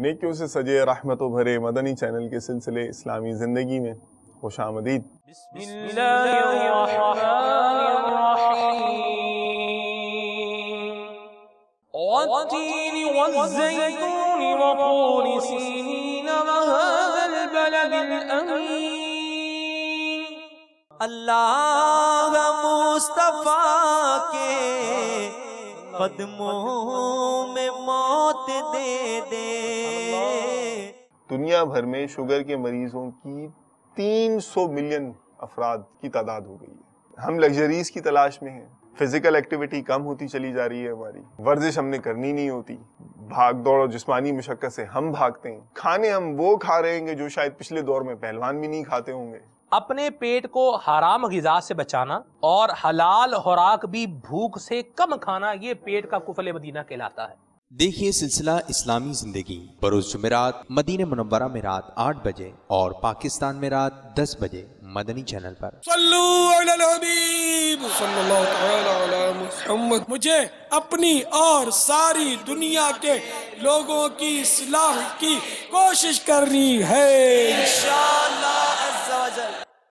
नेकियों से सजे रहमत भरे मदनी चैनल के सिलसिले इस्लामी ज़िंदगी में, खुश आमदीद। अल्लाह मुस्तफ़ा के कदमों में मौत दे दे। दुनिया भर में शुगर के मरीजों की 300 मिलियन अफराद की तादाद हो गई है। हम लग्जरीज की तलाश में हैं। फ़िज़िकल एक्टिविटी कम होती चली जा रही है हमारी। वर्जिश हमने करनी नहीं होती। भाग दौड़ और जिस्मानी मशक्कत से हम भागते हैं। खाने हम वो खा रहे हैं जो शायद पिछले दौर में पहलवान भी नहीं खाते होंगे। अपने पेट को हराम गिजा से बचाना और हलाल खुराक भी भूख से कम खाना ये पेट का कुफल मदीना कहलाता है। देखिए सिलसिला इस्लामी ज़िंदगी, बरोज जुमेरात मदीन मुनव्वरा में रात आठ बजे और पाकिस्तान में रात दस बजे मदनी चैनल पर। मुझे अपनी और सारी दुनिया के लोगों की इस्लाह की कोशिश करनी है।